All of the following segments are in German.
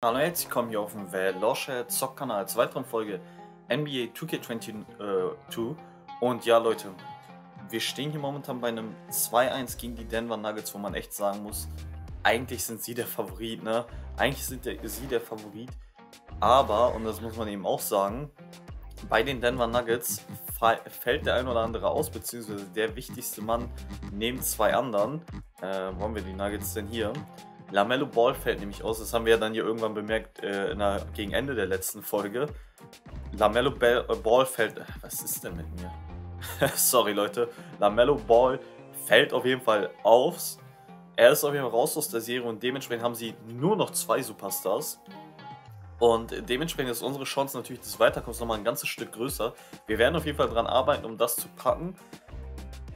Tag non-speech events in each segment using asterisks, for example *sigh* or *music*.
Hallo, herzlich willkommen hier auf dem Velosche Zock-Kanal zur weiteren Folge NBA 2K22. Und ja, Leute, wir stehen hier momentan bei einem 2-1 gegen die Denver Nuggets, wo man echt sagen muss, eigentlich sind sie der Favorit, ne? Eigentlich sind der, sie der Favorit. Aber, und das muss man eben auch sagen, bei den Denver Nuggets fällt der ein oder andere aus, beziehungsweise der wichtigste Mann neben zwei anderen. Äh, wo haben wir die Nuggets denn hier? Lamello Ball fällt nämlich aus. Das haben wir ja dann hier irgendwann bemerkt äh, der, gegen Ende der letzten Folge. Lamello Ball, äh, Ball fällt. Was ist denn mit mir? *laughs* Sorry, Leute. Lamello Ball fällt auf jeden Fall aus. Er ist auf jeden Fall raus aus der Serie und dementsprechend haben sie nur noch zwei Superstars. Und dementsprechend ist unsere Chance natürlich des Weiterkommens nochmal ein ganzes Stück größer. Wir werden auf jeden Fall daran arbeiten, um das zu packen.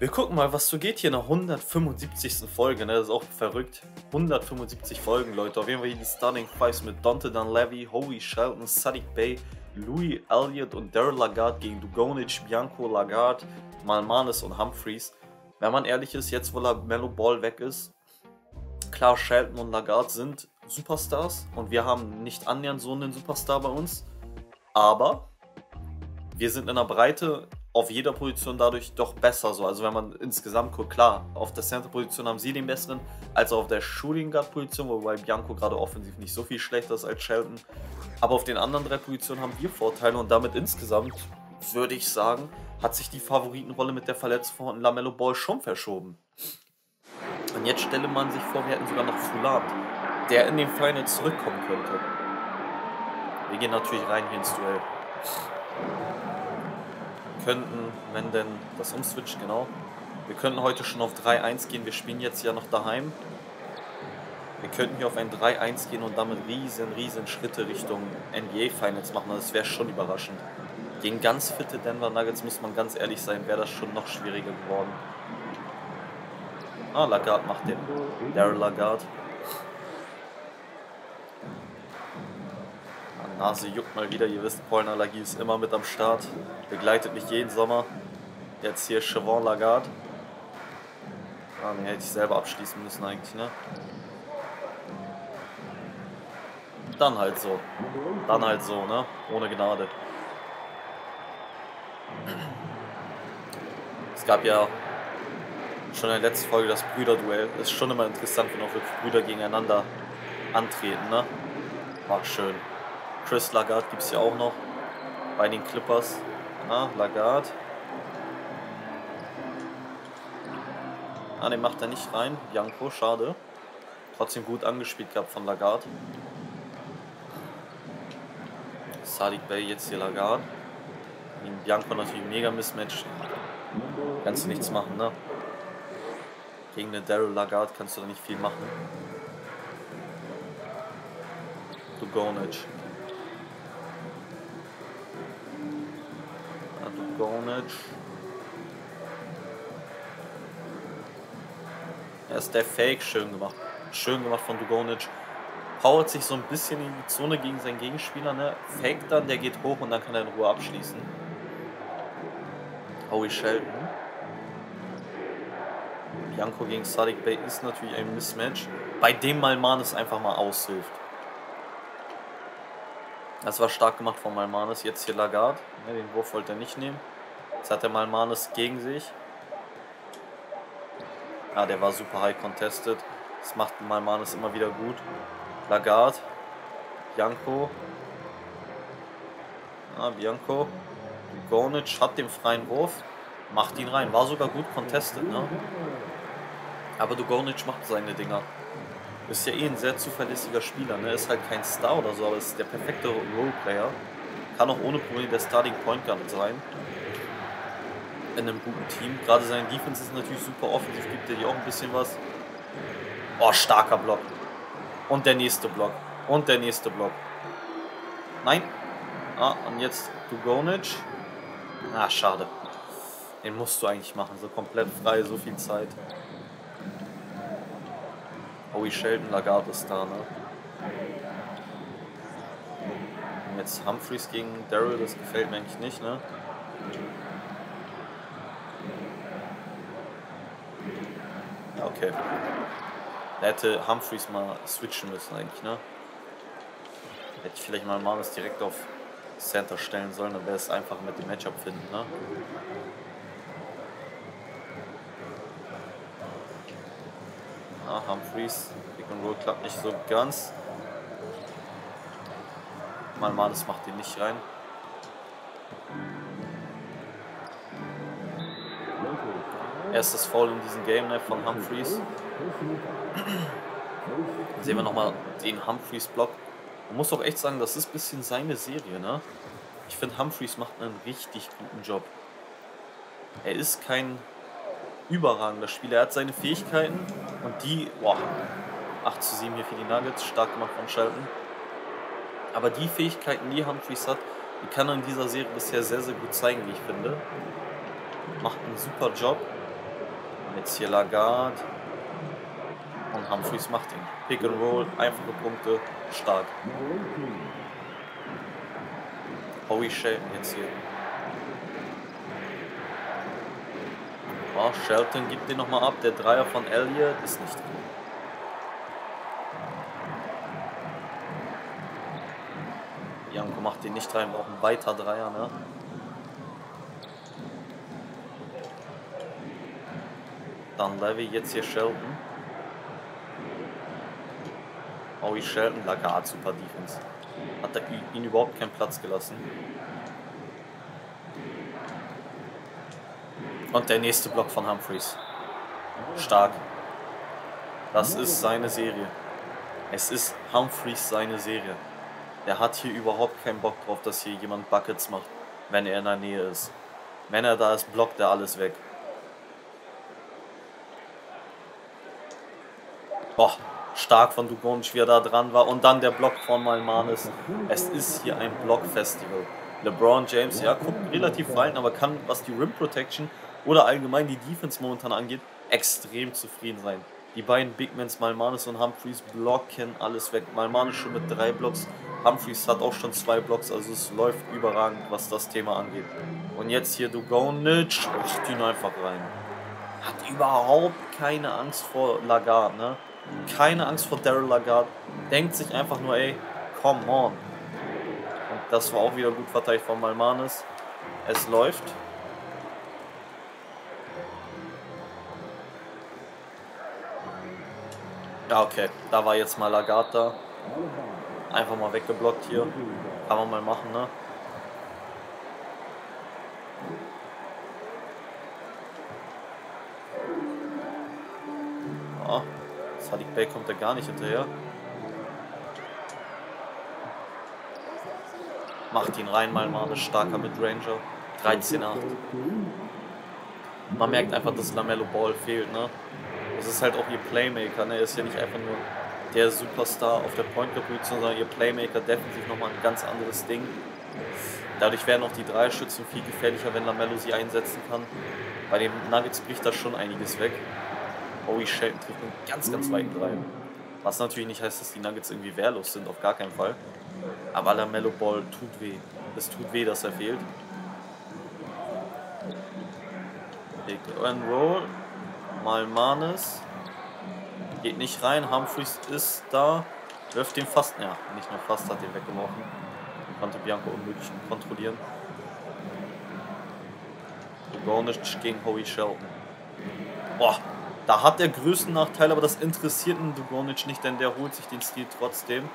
Wir gucken mal, was so geht hier in der 175. Folge, ne? Das ist auch verrückt. 175 Folgen, Leute. Auf jeden Fall hier die Starting Fives mit Dante Dunleavy, Howie Shelton, Sadiq Bay, Louis Elliott und Daryl Lagarde gegen Dugonic, Bianco Lagarde, Malmanes und Humphreys. Wenn man ehrlich ist, jetzt wo Mellow Ball weg ist, klar, Shelton und Lagarde sind Superstars und wir haben nicht annähernd so einen Superstar bei uns, aber wir sind in der Breite auf jeder Position dadurch doch besser so. Also wenn man insgesamt guckt, klar, auf der Center-Position haben sie den besseren, als auch auf der Shooting Guard-Position, wobei Bianco gerade offensiv nicht so viel schlechter ist als Shelton. Aber auf den anderen drei Positionen haben wir Vorteile und damit insgesamt, würde ich sagen, hat sich die Favoritenrolle mit der Verletzung von Lamello Ball schon verschoben. Und jetzt stelle man sich vor, wir hätten sogar noch Fulat, der in den Final zurückkommen könnte. Wir gehen natürlich rein hier ins Duell könnten, wenn denn das umswitcht, genau. Wir könnten heute schon auf 3-1 gehen. Wir spielen jetzt ja noch daheim. Wir könnten hier auf ein 3-1 gehen und damit riesen, riesen Schritte Richtung NBA Finals machen. Das wäre schon überraschend. Gegen ganz fitte Denver Nuggets muss man ganz ehrlich sein, wäre das schon noch schwieriger geworden. Ah, Lagarde macht den. Daryl Lagarde. Nase juckt mal wieder, ihr wisst, Pollenallergie ist immer mit am Start. Begleitet mich jeden Sommer. Jetzt hier Chevron Lagarde. Ah, den hätte ich selber abschließen müssen eigentlich, ne? Dann halt so. Dann halt so, ne? Ohne Gnade. Es gab ja schon in der letzten Folge das Brüderduell. Ist schon immer interessant, wenn auch wirklich Brüder gegeneinander antreten, ne? War schön. Chris Lagarde gibt es ja auch noch bei den Clippers. Ah, Lagarde. Ah, den macht er nicht rein. Bianco, schade. Trotzdem gut angespielt gehabt von Lagarde. Sadiq Bey jetzt hier Lagarde. Gegen Bianco natürlich mega Mismatch. Kannst du nichts machen, ne? Gegen eine Daryl Lagarde kannst du da nicht viel machen. Dugonic. Gonic. Er ist der Fake, schön gemacht. Schön gemacht von Dugonic. Powert sich so ein bisschen in die Zone gegen seinen Gegenspieler, ne? Fake dann, der geht hoch und dann kann er in Ruhe abschließen. Howie Shelton. Bianco gegen Sadiq Bey ist natürlich ein Mismatch, bei dem Malmanes einfach mal aushilft. Das war stark gemacht von Malmanes. Jetzt hier Lagarde. Ja, den Wurf wollte er nicht nehmen. Jetzt hat er Malmanes gegen sich. Ja, der war super high contested. Das macht Malmanes immer wieder gut. Lagarde. Bianco. Ah, Bianco. Gornic hat den freien Wurf. Macht ihn rein. War sogar gut contested, ne? Aber Dugonic macht seine Dinger. Ist ja eh ein sehr zuverlässiger Spieler, ne? Ist halt kein Star oder so, aber ist der perfekte Roleplayer. Kann auch ohne Probleme der Starting Point Guard sein. In einem guten Team. Gerade seine Defense ist natürlich super offensiv, gibt er dir auch ein bisschen was. Oh, starker Block. Und der nächste Block. Und der nächste Block. Nein. Ah, und jetzt Dugonic. Ah, schade. Den musst du eigentlich machen. So komplett frei, so viel Zeit. Howie Shelton, Lagarde ist da, ne? Und jetzt Humphreys gegen Daryl, das gefällt mir eigentlich nicht, ne? Okay. Da hätte Humphreys mal switchen müssen eigentlich, ne? Hätte ich vielleicht mal Manus direkt auf Center stellen sollen, dann wäre es einfacher mit dem Matchup finden, ne? Ah, Humphreys. Pick and Roll klappt nicht so ganz. Mal Manus macht ihn nicht rein. Erstes Foul in diesem Game ne, von Humphreys. Dann sehen wir nochmal den Humphreys-Block. Man muss auch echt sagen, das ist ein bisschen seine Serie, ne? Ich finde, Humphreys macht einen richtig guten Job. Er ist kein überragender Spieler. Er hat seine Fähigkeiten und die, boah, 8 zu 7 hier für die Nuggets, stark gemacht von Shelton. Aber die Fähigkeiten, die Humphreys hat, die kann er in dieser Serie bisher sehr, sehr gut zeigen, wie ich finde. Macht einen super Job. Jetzt hier Lagarde. Und Humphreys macht ihn. Pick and Roll, einfache Punkte, stark. Howie Shelton jetzt hier. Oh, Shelton gibt den nochmal ab. Der Dreier von Elliott ist nicht drin. Janko macht den nicht rein, braucht ein weiter Dreier, ne? Dann Levy, jetzt hier Shelton. Howie Shelton, Lagarde, super Defense. Hat er ihn überhaupt keinen Platz gelassen. Und der nächste Block von Humphreys. Stark. Das ist seine Serie. Es ist Humphreys seine Serie. Der hat hier überhaupt keinen Bock drauf, dass hier jemand Buckets macht, wenn er in der Nähe ist. Wenn er da ist, blockt er alles weg. Boah, stark von Dugonic, wie er da dran war. Und dann der Block von Malmanis. Es ist hier ein Blockfestival. LeBron James, ja, guckt relativ rein, aber kann, was die Rim Protection oder allgemein die Defense momentan angeht, extrem zufrieden sein. Die beiden Bigmans, Malmanis und Humphreys, blocken alles weg. Malmanis schon mit drei Blocks, Humphreys hat auch schon zwei Blocks, also es läuft überragend, was das Thema angeht. Und jetzt hier Dugonic, macht ihn einfach rein. Hat überhaupt keine Angst vor Lagarde, ne? Keine Angst vor Daryl Lagarde. Denkt sich einfach nur, ey, come on. Und das war auch wieder gut verteidigt von Malmanis. Es läuft. Ja, okay. Da war jetzt mal Lagarde da. Einfach mal weggeblockt hier. Kann man mal machen, ne? Oh, Sadiq Bey kommt da gar nicht hinterher. Macht ihn rein, mal mal starker Midranger. 13-8. Man merkt einfach, dass Lamello Ball fehlt, ne? Das ist halt auch ihr Playmaker, ne? Er ist ja nicht einfach nur der Superstar auf der Point Guard sondern ihr Playmaker defensiv nochmal ein ganz anderes Ding. Dadurch werden auch die drei Schützen viel gefährlicher, wenn Lamello sie einsetzen kann. Bei den Nuggets bricht da schon einiges weg. Howie Shelton trifft einen ganz, ganz weiten Drei. Was natürlich nicht heißt, dass die Nuggets irgendwie wehrlos sind, auf gar keinen Fall. Aber Lamello Ball tut weh. Es tut weh, dass er fehlt. Big and Roll. Malmanes. Geht nicht rein. Humphreys ist da. Wirft den fast. Ja, nicht nur fast, hat den weggeworfen. Konnte Bianco unmöglich kontrollieren. Gornic gegen Howie Shelton. Boah, da hat er Größennachteil, aber das interessiert einen Dugonic nicht, denn der holt sich den Stil trotzdem.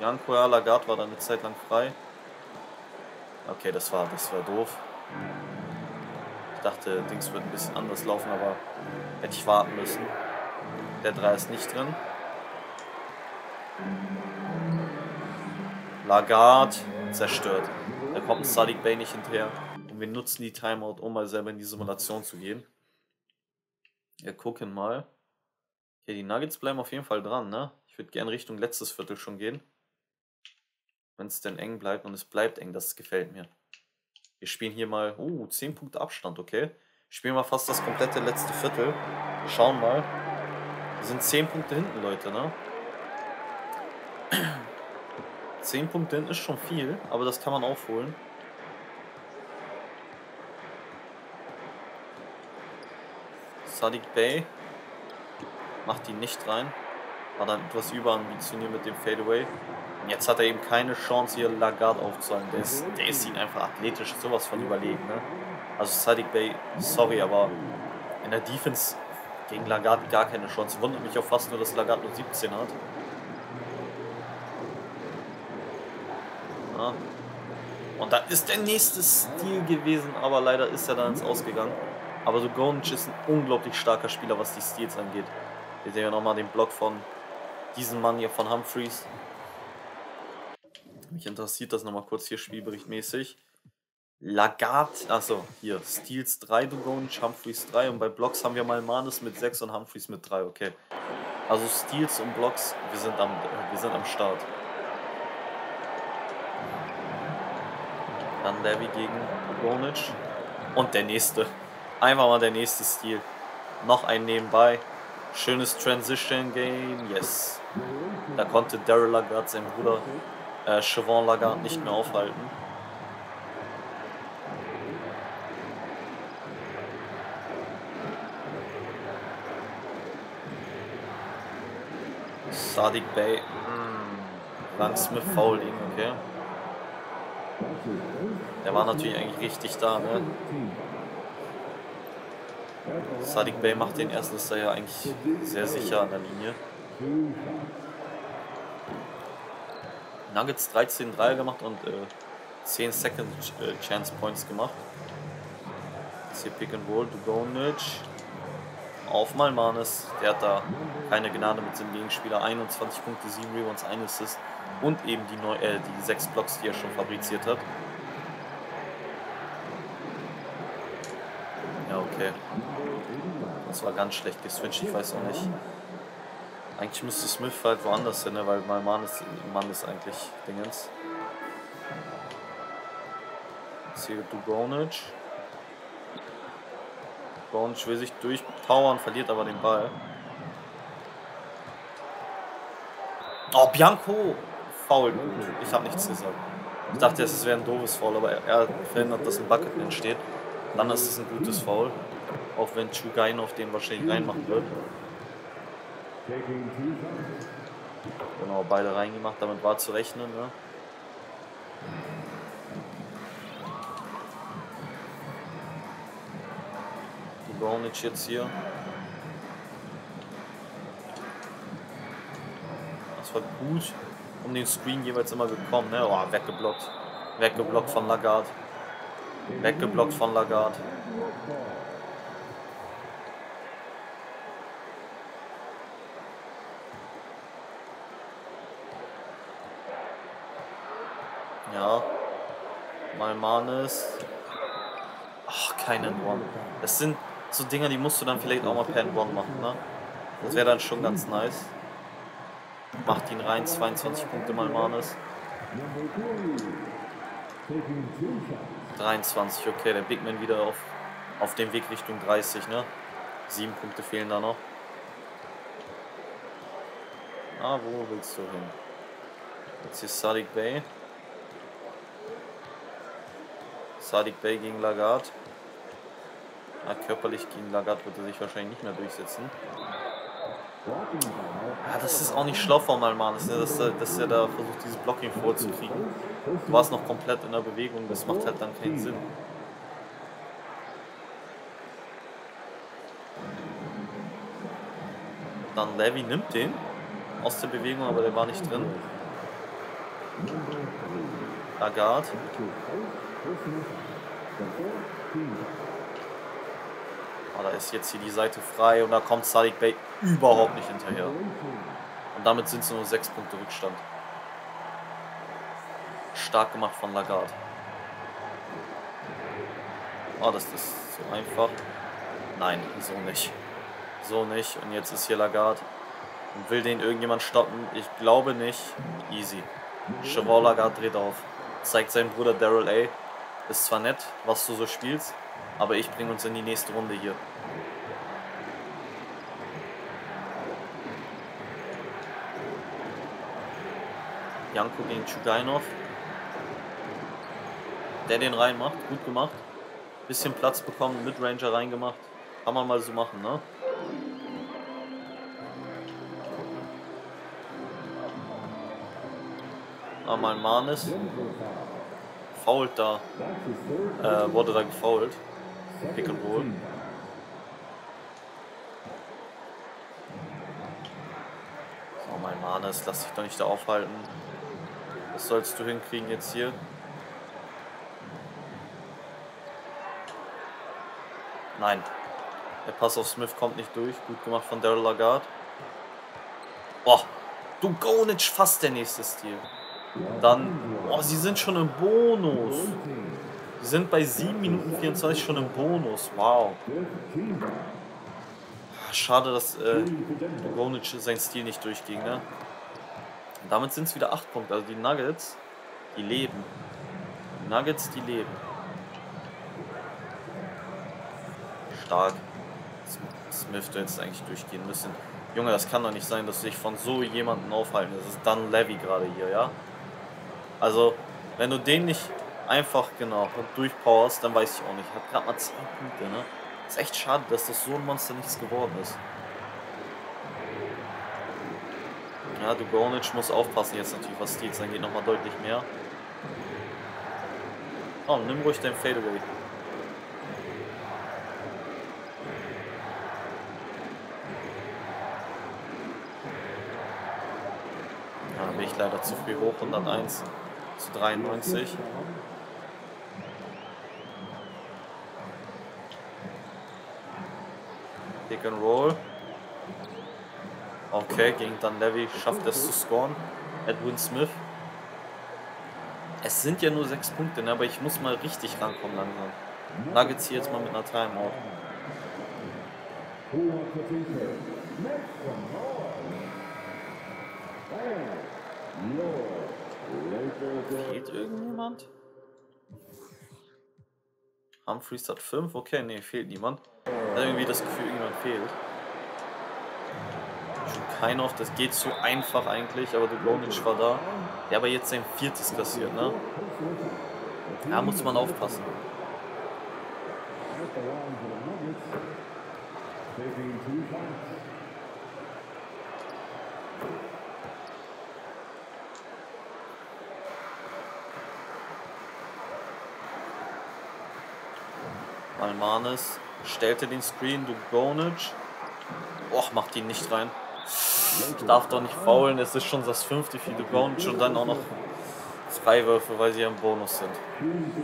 Janko ja, Lagarde war dann eine Zeit lang frei. Okay, das war, das war doof. Ich dachte, Dings wird ein bisschen anders laufen, aber hätte ich warten müssen. Der 3 ist nicht drin. Lagarde zerstört. Da kommt ein Sadiq Bay nicht hinterher. Und wir nutzen die Timeout, um mal selber in die Simulation zu gehen. Wir gucken mal. Okay, die Nuggets bleiben auf jeden Fall dran, ne? Ich würde gerne Richtung letztes Viertel schon gehen. Wenn es denn eng bleibt und es bleibt eng, das gefällt mir. Wir spielen hier mal, uh, 10 Punkte Abstand, okay. Spielen wir fast das komplette letzte Viertel. Schauen mal. Wir sind 10 Punkte hinten, Leute, ne? *clears throat* 10 Punkte hinten ist schon viel, aber das kann man aufholen. Sadiq Bay macht ihn nicht rein. War dann etwas überambitioniert mit dem Fadeaway. Jetzt hat er eben keine Chance, hier Lagarde aufzuhalten. Der ist, der ist ihn einfach athletisch sowas von überlegen. Ne? Also Sadiq Bay, sorry, aber in der Defense gegen Lagarde gar keine Chance. Wundert mich auch fast nur, dass Lagarde nur 17 hat. Ja. Und da ist der nächste Stil gewesen, aber leider ist er dann ins Ausgegangen. Aber so Gonic ist ein unglaublich starker Spieler, was die Steals angeht. Wir sehen ja nochmal den Block von diesem Mann hier von Humphreys. Mich interessiert das nochmal kurz hier spielberichtmäßig. Lagarde, achso, hier, Steals 3, Dugonic, Humphreys 3 und bei Blocks haben wir mal Manes mit 6 und Humphreys mit 3, okay. Also Steals und Blocks, wir sind am, wir sind am Start. Dann Levy gegen Dugonic und der nächste. Einfach mal der nächste Stil. Noch ein nebenbei. Schönes Transition Game, yes. Da konnte Daryl Lagarde, sein Bruder, äh, Siobhan Lagarde nicht mehr aufhalten. Sadiq Bay. Hm. Langsmith Fouling, okay. Der war natürlich eigentlich richtig da, ne? Sadiq Bay macht den ersten, ist ja eigentlich sehr sicher an der Linie. Nuggets 13 Dreier gemacht und äh, 10 Second äh, Chance Points gemacht. Jetzt hier Pick and Roll, Dugonic auf Malmanes. Der hat da keine Gnade mit seinem Gegenspieler. 21 Punkte, 7 Rebounds, 1 Assist und eben die, neu, äh, die 6 Blocks, die er schon fabriziert hat. Ja, okay. Das war ganz schlecht geswitcht, ich weiß auch nicht. Eigentlich müsste Smith halt woanders hin, ne? weil mein Mann ist, Mann ist eigentlich Dingens. Jetzt hier Dugonic. Dugonic will sich durchpowern, verliert aber den Ball. Oh, Bianco! Foul. Ich habe nichts gesagt. Ich dachte, es wäre ein doofes Foul, aber er verhindert, dass ein Bucket entsteht. Dann ist es ein gutes Foul. Auch wenn Chugainov den wahrscheinlich reinmachen wird. Genau, beide reingemacht, damit war zu rechnen. Ne? Dubonic jetzt hier. Das war gut um den Screen jeweils immer gekommen. Ne? Oh, weggeblockt. Weggeblockt von Lagarde. Weggeblockt von Lagarde. Ja. Malmanes. Ach, keinen One. Das sind so Dinger, die musst du dann vielleicht auch mal per One machen, ne? Das wäre dann schon ganz nice. Macht ihn rein, 22 Punkte Malmanes. 23, okay, der Big Man wieder auf, auf dem Weg Richtung 30, ne? Sieben Punkte fehlen da noch. Ah, wo willst du hin? Jetzt hier Sadiq Bay. Sadiq Bay gegen Lagarde. Ja, körperlich gegen Lagarde wird er sich wahrscheinlich nicht mehr durchsetzen. Ja, das ist auch nicht schlau von Malmanis, ne? dass, er, dass er da versucht, dieses Blocking vorzukriegen. Du warst noch komplett in der Bewegung, das macht halt dann keinen Sinn. Dann Levy nimmt den aus der Bewegung, aber der war nicht drin. Lagarde. Ah, da ist jetzt hier die Seite frei und da kommt Sadiq Bey überhaupt nicht hinterher. Und damit sind es nur 6 Punkte Rückstand. Stark gemacht von Lagarde. Oh, das ist so einfach. Nein, so nicht. So nicht. Und jetzt ist hier Lagarde. Und will den irgendjemand stoppen? Ich glaube nicht. Easy. Chevron Lagarde dreht auf. Zeigt seinem Bruder Daryl A. Ist zwar nett, was du so spielst, aber ich bringe uns in die nächste Runde hier. Janko gegen Chugainov. Der den reinmacht, gut gemacht. Bisschen Platz bekommen, Midranger reingemacht. Kann man mal so machen, ne? Einmal Manis. Fault da. Äh, wurde da gefault. Pick and Roll. So, mein Manis, lass dich doch nicht da aufhalten. Was sollst du hinkriegen jetzt hier? Nein. Der Pass auf Smith kommt nicht durch. Gut gemacht von Daryl Lagarde. Oh, du Gonic, fast der nächste Stil. Dann, oh, sie sind schon im Bonus. Sie sind bei 7 Minuten 24 schon im Bonus. Wow. Schade, dass äh, Gonic sein Stil nicht durchging, ne? Und damit sind es wieder 8 Punkte. Also die Nuggets, die leben. Die Nuggets, die leben. Stark. Smith du hättest eigentlich durchgehen müssen. Junge, das kann doch nicht sein, dass du dich von so jemanden aufhalten. Das ist dann Levy gerade hier, ja? Also, wenn du den nicht einfach genau durchpowerst, dann weiß ich auch nicht. Hat gerade mal zwei Punkte, ne? Ist echt schade, dass das so ein Monster nichts geworden ist. Ja, du Gornic muss aufpassen jetzt natürlich, was Steals angeht, nochmal deutlich mehr. Oh, nimm ruhig dein Fadeaway. Ja, bin ich leider zu früh hoch, 101 zu 93. Pick and Roll. Okay, gegen dann Levy schafft es zu scoren. Edwin Smith. Es sind ja nur sechs Punkte, ne? aber ich muss mal richtig rankommen langsam. Nuggets hier jetzt mal mit einer Timeout. Fehlt irgendjemand? Humphreys hat 5, okay, ne, fehlt niemand. Ich habe irgendwie das Gefühl, irgendjemand fehlt. Kainov, das geht so einfach eigentlich, aber Dublonic war da. Der aber jetzt sein viertes kassiert, ne? Da muss man aufpassen. Almanes stellte den Screen, Dugonic. Och, macht ihn nicht rein. Ich darf doch nicht faulen, es ist schon das fünfte für Dugonic und dann auch noch Freiwürfe, weil sie ja im Bonus sind.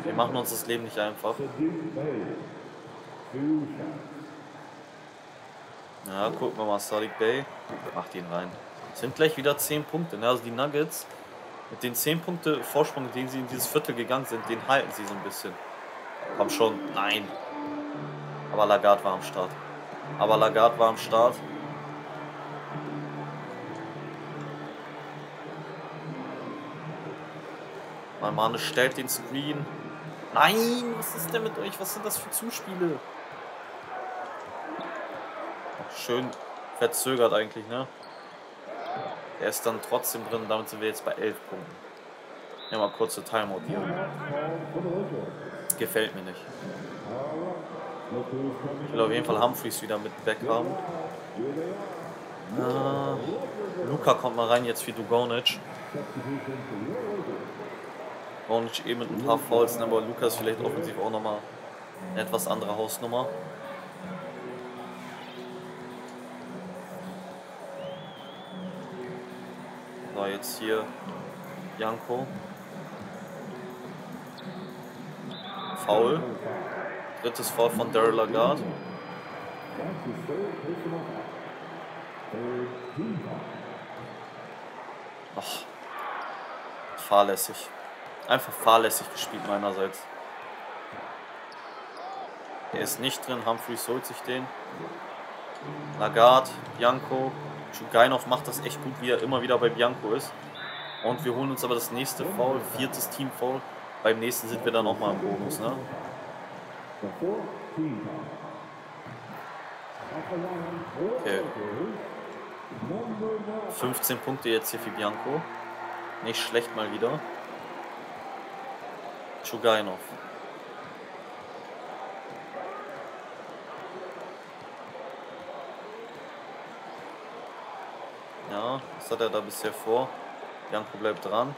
Wir machen uns das Leben nicht einfach. Ja, gucken wir mal, Sadiq Bay macht ihn rein. sind gleich wieder 10 Punkte. Ne? Also die Nuggets mit den 10 Punkte Vorsprung, denen sie in dieses Viertel gegangen sind, den halten sie so ein bisschen. Komm schon, nein. Aber Lagarde war am Start. Aber Lagarde war am Start. Mein Mann stellt den Screen. Nein, was ist denn mit euch? Was sind das für Zuspiele? Schön verzögert eigentlich, ne? Er ist dann trotzdem drin, damit sind wir jetzt bei 11 Punkten. Ja, mal kurze Timeout hier. Gefällt mir nicht. Ich will auf jeden Fall Humphreys wieder mit weg haben. Äh, Luca kommt mal rein jetzt für Dugonic. Dugonic eben mit ein paar Fouls, ne, aber Luca ist vielleicht offensiv auch nochmal eine etwas andere Hausnummer. So, jetzt hier Janko. Foul. Drittes Foul von Daryl Lagarde. Ach, fahrlässig. Einfach fahrlässig gespielt meinerseits. Er ist nicht drin, Humphreys holt sich den. Lagarde, Bianco, Schugainov macht das echt gut, wie er immer wieder bei Bianco ist. Und wir holen uns aber das nächste Foul, viertes Team-Foul. Beim nächsten sind wir dann nochmal im Bonus, ne? Okay. 15 Punkte jetzt hier für Bianco. Nicht schlecht mal wieder. Chugainov. Ja, was hat er da bisher vor? Bianco bleibt dran.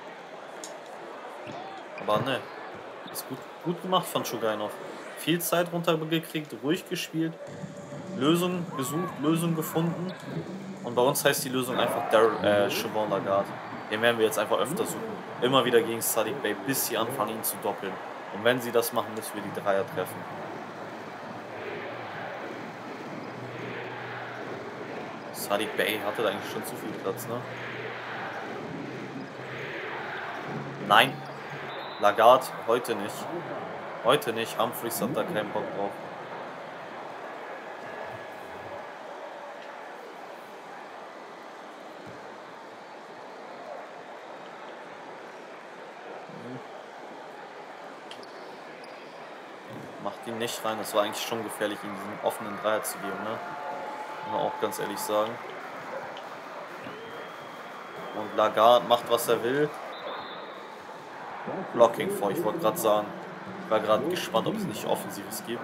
Aber ne, ist gut, gut gemacht von Schugainov. Viel Zeit runtergekriegt, ruhig gespielt, Lösung gesucht, Lösung gefunden. Und bei uns heißt die Lösung einfach Dar äh, Siobhan Lagarde. Den werden wir jetzt einfach öfter suchen. Immer wieder gegen Sadiq Bay, bis sie anfangen, ihn zu doppeln. Und wenn sie das machen, müssen wir die Dreier treffen. Sadiq Bay hatte da eigentlich schon zu viel Platz, ne? Nein. Lagarde, heute nicht. Heute nicht. Humphreys hat da keinen Bock drauf. Macht ihn nicht rein. Das war eigentlich schon gefährlich, ihn diesen offenen Dreier zu geben, ne? Muss man auch ganz ehrlich sagen. Und Lagarde macht, was er will. Blocking vor, ich wollte gerade sagen. Ich war gerade gespannt, ob es nicht Offensives gibt.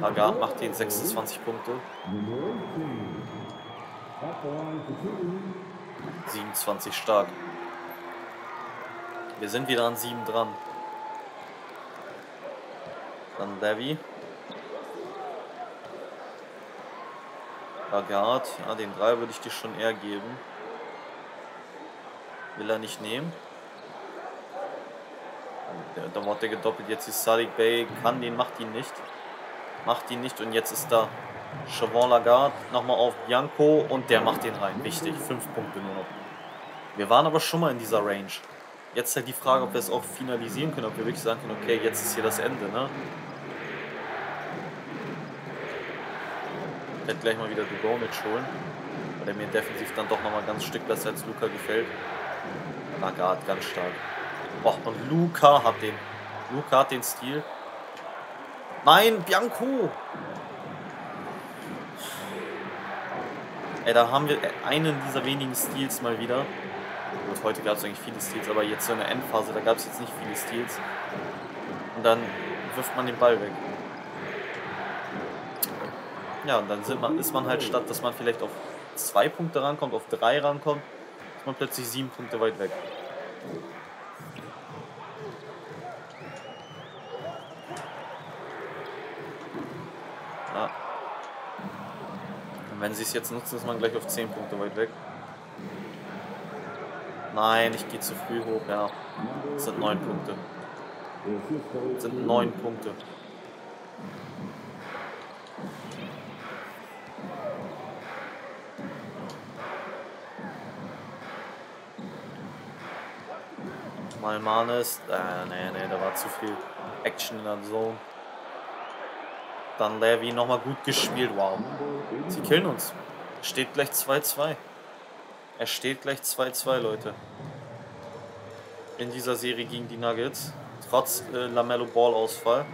Lagarde macht den 26 Punkte. 27 stark. Wir sind wieder an 7 dran. Dann Levy. Lagarde. Ja, den 3 würde ich dir schon eher geben. Will er nicht nehmen. Da wurde er gedoppelt. Jetzt ist Sadiq Bey. Kann den, macht ihn nicht. Macht ihn nicht. Und jetzt ist da Chavon Lagarde. Nochmal auf Bianco. Und der macht den rein. Wichtig. Fünf Punkte nur noch. Wir waren aber schon mal in dieser Range. Jetzt halt die Frage, ob wir es auch finalisieren können. Ob wir wirklich sagen können, okay, jetzt ist hier das Ende. Ne? Ich werde gleich mal wieder Dugonic holen. Weil der mir defensiv dann doch nochmal ganz Stück besser als Luca gefällt. Lagarde ganz stark. Boah, und Luca hat den. Luca hat den Stil. Nein, Bianco! Ey, da haben wir einen dieser wenigen Stils mal wieder. Gut, heute gab es eigentlich viele Stils, aber jetzt so in der Endphase, da gab es jetzt nicht viele Stils. Und dann wirft man den Ball weg. Ja, und dann man, ist man halt statt, dass man vielleicht auf zwei Punkte rankommt, auf drei rankommt, ist man plötzlich sieben Punkte weit weg. Wenn sie es jetzt nutzen, ist man gleich auf 10 Punkte weit weg. Nein, ich gehe zu früh hoch, ja. Das sind 9 Punkte. Das sind 9 Punkte. Malmanes, äh, nee, nee, da war zu viel Action in der Zone. Dann Levy nochmal gut gespielt, wow. Sie killen uns. Steht gleich 2-2. Er steht gleich 2-2, Leute. In dieser Serie gegen die Nuggets. Trotz äh, Lamello Ball Ausfall.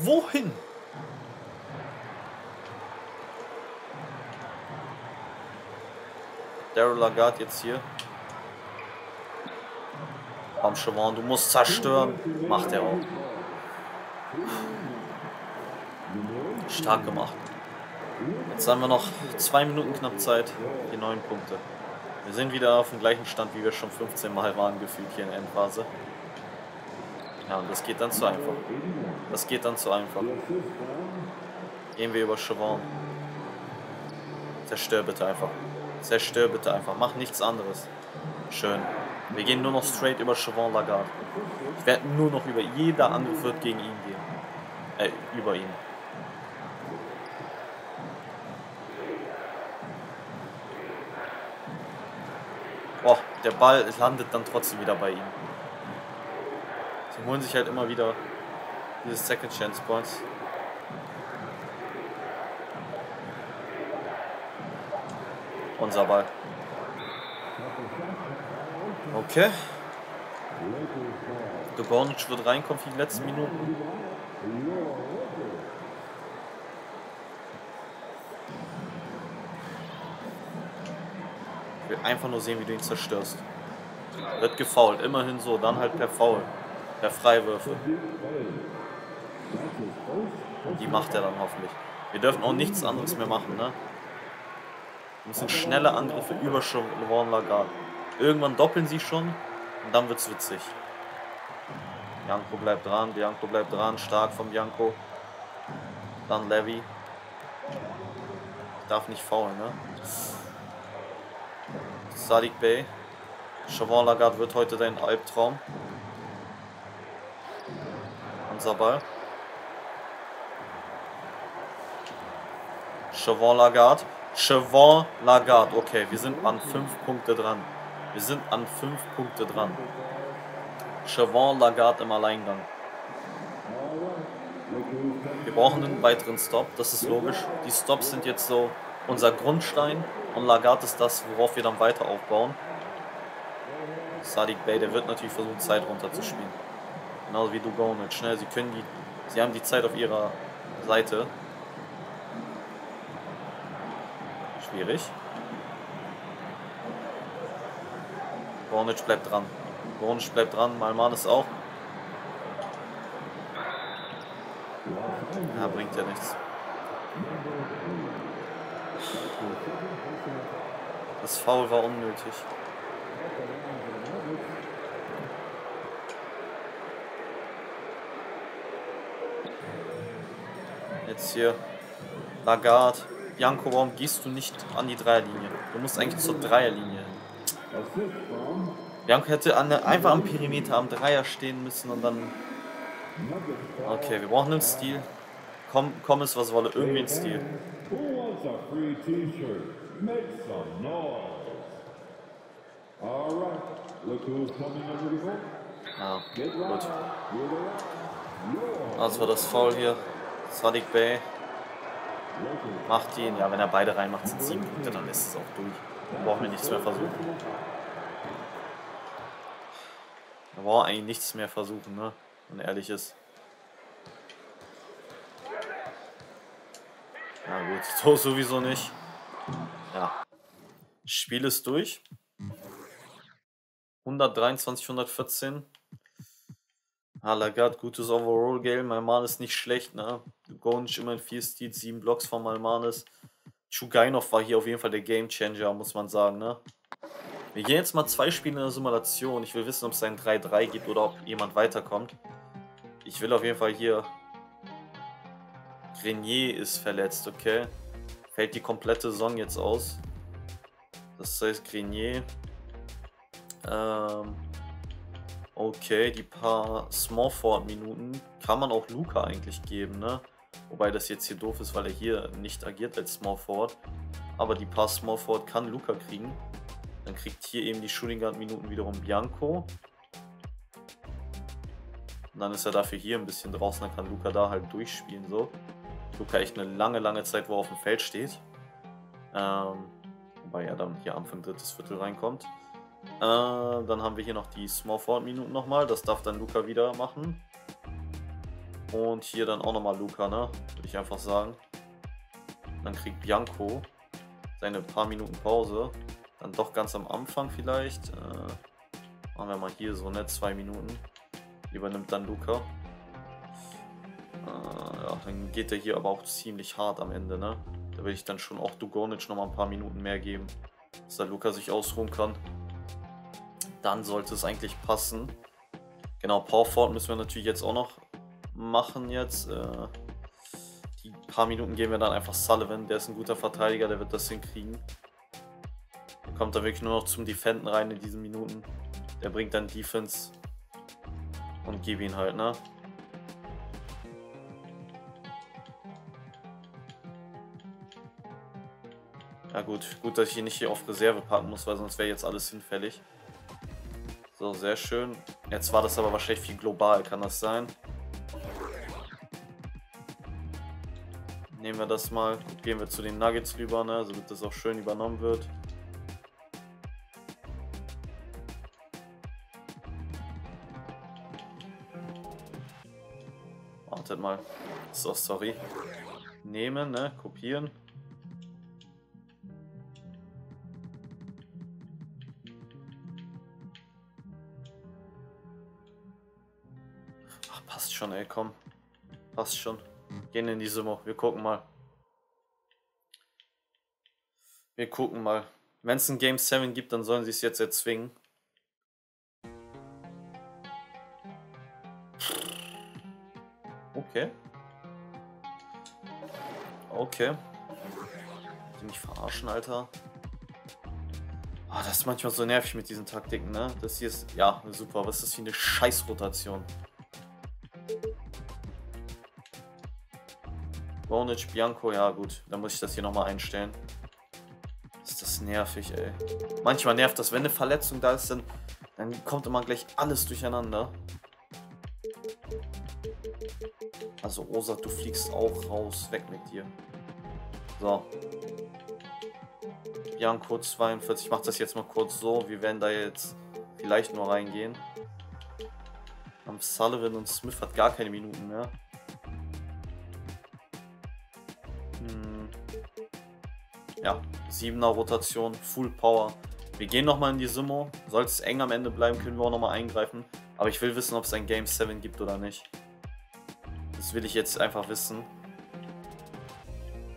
Wohin? Daryl Lagarde jetzt hier. Komm schon mal, du musst zerstören. Macht er auch. Stark gemacht. Jetzt haben wir noch zwei Minuten knapp Zeit. Die neun Punkte. Wir sind wieder auf dem gleichen Stand, wie wir schon 15 Mal waren, gefühlt hier in der Endphase. Ja, und das geht dann zu einfach. Das geht dann zu einfach. Gehen wir über Chavon. Zerstör bitte einfach. Zerstör bitte einfach. Mach nichts anderes. Schön. Wir gehen nur noch straight über Chavon Lagarde. Ich werde nur noch über. Jeder Angriff wird gegen ihn gehen. Äh, über ihn. Boah, der Ball landet dann trotzdem wieder bei ihm. Sie holen sich halt immer wieder diese Second Chance Points. Unser Ball. Okay. Dubonic wird reinkommen für die letzten Minuten. Will einfach nur sehen, wie du ihn zerstörst. Wird gefault, immerhin so, dann halt per Foul. Per Freiwürfe. Die macht er dann hoffentlich. Wir dürfen auch nichts anderes mehr machen, ne? Wir müssen schnelle Angriffe über Siobhan Lagarde. Irgendwann doppeln sie schon. Und dann wird's witzig. Bianco bleibt dran, Bianco bleibt dran, stark von Bianco. Dann Levy. Darf nicht faulen, ne? Sadiq Bey. Chavon Lagarde wird heute dein Albtraum. Unser Ball. Chavon Lagarde. Chavon Lagarde. Okay, wir sind an 5 Punkte dran. Wir sind an 5 Punkte dran. Chavon Lagarde im Alleingang. Wir brauchen einen weiteren Stop, das ist logisch. Die Stops sind jetzt so unser Grundstein und Lagarde ist das, worauf wir dann weiter aufbauen. Sadiq Bey, der wird natürlich versuchen, Zeit runterzuspielen. Genauso wie Dugonic. Schnell, sie können die. Sie haben die Zeit auf ihrer Seite. Schwierig. Dugonic bleibt dran. Dugonic bleibt dran, Malman ist auch. Ja, bringt ja nichts. Das Foul war unnötig. Jetzt hier Lagarde. Janko, warum gehst du nicht an die Dreierlinie? Du musst eigentlich zur Dreierlinie. Janko hätte an einfach am Perimeter am Dreier stehen müssen und dann. Okay, wir brauchen einen Stil. Komm, komm es was wolle, irgendwie ein Stil. Ah, gut. Also war das Foul hier. Sadiq Bey macht ihn. Ja, wenn er beide reinmacht, sind sieben Punkte, dann ist es auch durch. Dann brauchen wir nichts mehr versuchen. Da brauchen eigentlich nichts mehr versuchen, ne? Wenn ehrlich ist. Na gut, *laughs* so sowieso nicht. Ja. Spiel ist durch. 123, 114. Halagat, gutes Overall-Game. Malman ist nicht schlecht, ne? Gonic immer in 4 Steals, 7 Blocks von Malmanis. Chugainov war hier auf jeden Fall der Game-Changer, muss man sagen, ne? Wir gehen jetzt mal zwei Spiele in der Simulation. Ich will wissen, ob es ein 3-3 gibt oder ob jemand weiterkommt. Ich will auf jeden Fall hier... Grenier ist verletzt, okay? Fällt die komplette Saison jetzt aus. Das heißt, Grenier... Ähm... Okay, die paar Smallford-Minuten kann man auch Luca eigentlich geben, ne? Wobei das jetzt hier doof ist, weil er hier nicht agiert als Smallford. Aber die paar Smallford kann Luca kriegen. Dann kriegt hier eben die Shooting Guard Minuten wiederum Bianco. Und dann ist er dafür hier ein bisschen draußen, dann kann Luca da halt durchspielen so. Luca echt eine lange, lange Zeit, wo er auf dem Feld steht. Ähm, wobei er dann hier Anfang drittes Viertel reinkommt. Äh, dann haben wir hier noch die Small Forward Minuten nochmal. Das darf dann Luca wieder machen. Und hier dann auch nochmal Luca, ne? Würde ich einfach sagen. Dann kriegt Bianco seine paar Minuten Pause. Dann doch ganz am Anfang vielleicht. Äh, machen wir mal hier so ne, zwei Minuten. Übernimmt dann Luca. Äh, dann geht er hier aber auch ziemlich hart am Ende, ne? Da will ich dann schon auch Dugonic nochmal ein paar Minuten mehr geben. Dass der Luca sich ausruhen kann dann sollte es eigentlich passen. Genau, Powerford müssen wir natürlich jetzt auch noch machen jetzt. Äh, die paar Minuten geben wir dann einfach Sullivan, der ist ein guter Verteidiger, der wird das hinkriegen. Kommt da wirklich nur noch zum Defenden rein in diesen Minuten. Der bringt dann Defense und gib ihn halt, ne? Ja gut, gut, dass ich ihn nicht hier auf Reserve packen muss, weil sonst wäre jetzt alles hinfällig. So, sehr schön. Jetzt war das aber wahrscheinlich viel global, kann das sein? Nehmen wir das mal, gehen wir zu den Nuggets rüber, ne, damit das auch schön übernommen wird. Wartet mal. So, sorry. Nehmen, ne, kopieren. schon, ey, komm. Passt schon. Gehen in die Summe. Wir gucken mal. Wir gucken mal. Wenn es ein Game 7 gibt, dann sollen sie es jetzt erzwingen. Okay. Okay. Die mich verarschen, Alter. Ah, das ist manchmal so nervig mit diesen Taktiken, ne? Das hier ist, ja, super. Was ist das für eine Scheißrotation? Bonic, Bianco, ja gut. Dann muss ich das hier nochmal einstellen. Ist das nervig, ey. Manchmal nervt das, wenn eine Verletzung da ist, dann, dann kommt immer gleich alles durcheinander. Also Osa, du fliegst auch raus. Weg mit dir. So. Bianco 42. Ich mach das jetzt mal kurz so. Wir werden da jetzt vielleicht nur reingehen. Am Sullivan und Smith hat gar keine Minuten mehr. Ja, 7er Rotation, Full Power. Wir gehen nochmal in die Simo. Sollte es eng am Ende bleiben, können wir auch nochmal eingreifen. Aber ich will wissen, ob es ein Game 7 gibt oder nicht. Das will ich jetzt einfach wissen.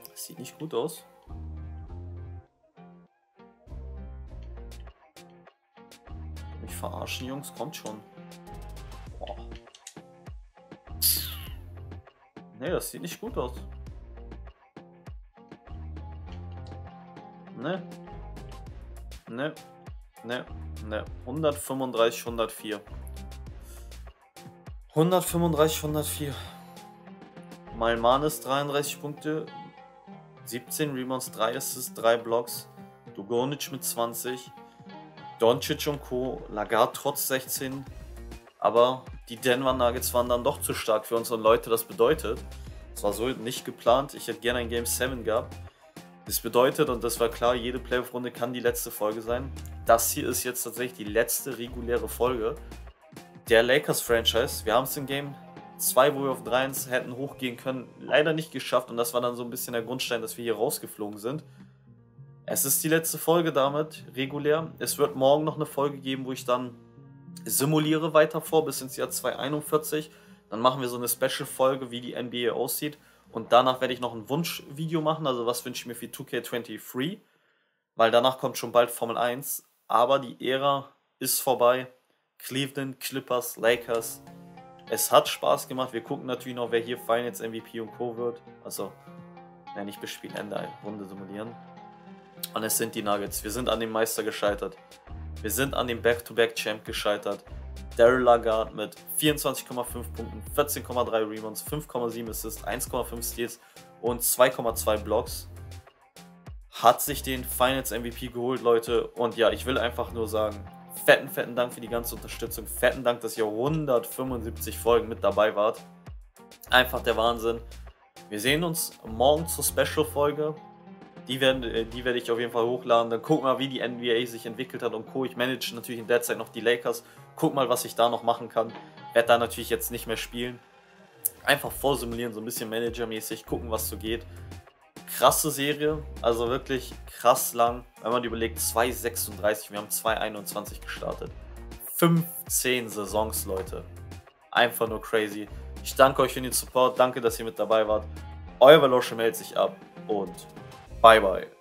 Das sieht nicht gut aus. Mich verarschen, Jungs. Kommt schon. Boah. Nee, das sieht nicht gut aus. Ne? Ne? Ne? Ne? 135, 104. 135, 104. Malmanis 33 Punkte, 17 Rebounds, 3 Assists, 3 Blocks. Dugonic mit 20. Doncic und Co. Lagarde trotz 16. Aber die Denver Nuggets waren dann doch zu stark für unsere Leute. Das bedeutet, es war so nicht geplant. Ich hätte gerne ein Game 7 gehabt. Das bedeutet, und das war klar, jede Playoff-Runde kann die letzte Folge sein. Das hier ist jetzt tatsächlich die letzte reguläre Folge der Lakers-Franchise. Wir haben es in Game 2, wo wir auf 3-1 hätten hochgehen können, leider nicht geschafft. Und das war dann so ein bisschen der Grundstein, dass wir hier rausgeflogen sind. Es ist die letzte Folge damit, regulär. Es wird morgen noch eine Folge geben, wo ich dann simuliere weiter vor bis ins Jahr 2041. Dann machen wir so eine Special-Folge, wie die NBA aussieht. Und danach werde ich noch ein Wunschvideo machen, also was wünsche ich mir für 2K23, weil danach kommt schon bald Formel 1. Aber die Ära ist vorbei. Cleveland, Clippers, Lakers. Es hat Spaß gemacht. Wir gucken natürlich noch, wer hier Finals MVP und Co. wird. Also, ja, nicht bis Spielende, Runde simulieren. Und es sind die Nuggets. Wir sind an dem Meister gescheitert. Wir sind an dem Back-to-Back-Champ gescheitert. Daryl Lagarde mit 24,5 Punkten, 14,3 Rebounds, 5,7 Assists, 1,5 Steals und 2,2 Blocks. Hat sich den Finals MVP geholt, Leute. Und ja, ich will einfach nur sagen, fetten, fetten Dank für die ganze Unterstützung. Fetten Dank, dass ihr 175 Folgen mit dabei wart. Einfach der Wahnsinn. Wir sehen uns morgen zur Special-Folge. Die, werden, äh, die werde ich auf jeden Fall hochladen. Dann gucken wir, wie die NBA sich entwickelt hat und Co. Ich manage natürlich in der Zeit noch die Lakers. Guck mal, was ich da noch machen kann. Werde da natürlich jetzt nicht mehr spielen. Einfach vorsimulieren, so ein bisschen managermäßig, gucken, was so geht. Krasse Serie, also wirklich krass lang. Wenn man überlegt, 2,36, wir haben 2,21 gestartet. 15 Saisons, Leute. Einfach nur crazy. Ich danke euch für den Support, danke, dass ihr mit dabei wart. Euer Valosche meldet sich ab und Bye bye.